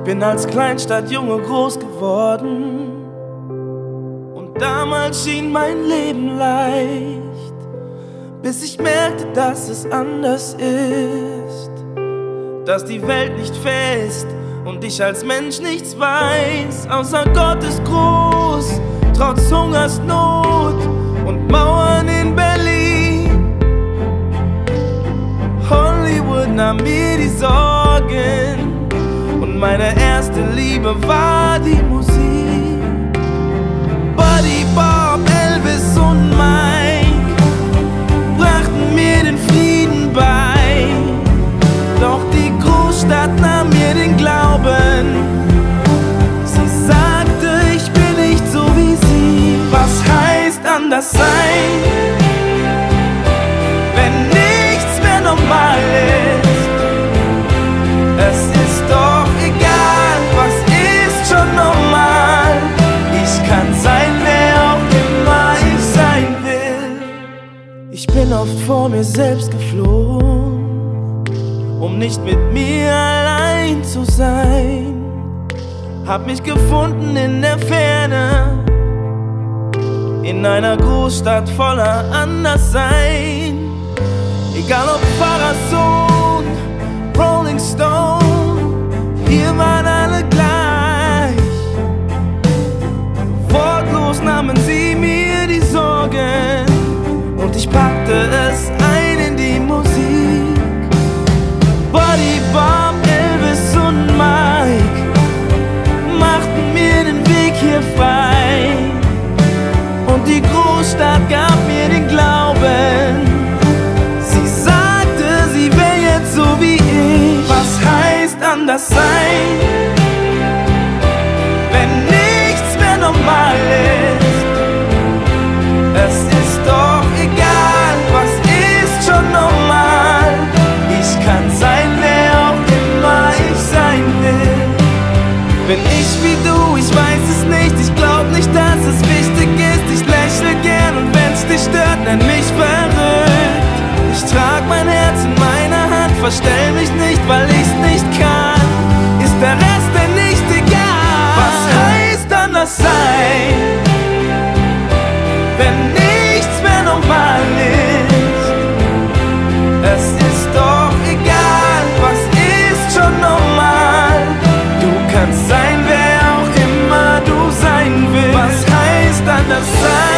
bin als Kleinstadtjunge groß geworden. Und damals schien mein Leben leicht, bis ich merkte, dass es anders ist. Dass die Welt nicht fest und ich als Mensch nichts weiß, außer Gott ist groß, trotz Hungersnot meine erste Liebe war die Musik. Mir selbst geflohen, um nicht mit mir allein zu sein. Hab mich gefunden in der Ferne, in einer Großstadt voller Anderssein. Egal ob Pfarrersohn, Rolling Bin ich wie du, ich weiß es nicht, ich glaub nicht, dass es wichtig ist. Ich lächle gern und wenn's dich stört, nenn mich verrückt. Ich trag mein Herz in meiner Hand, verstell mich nicht, weil ich's the sun.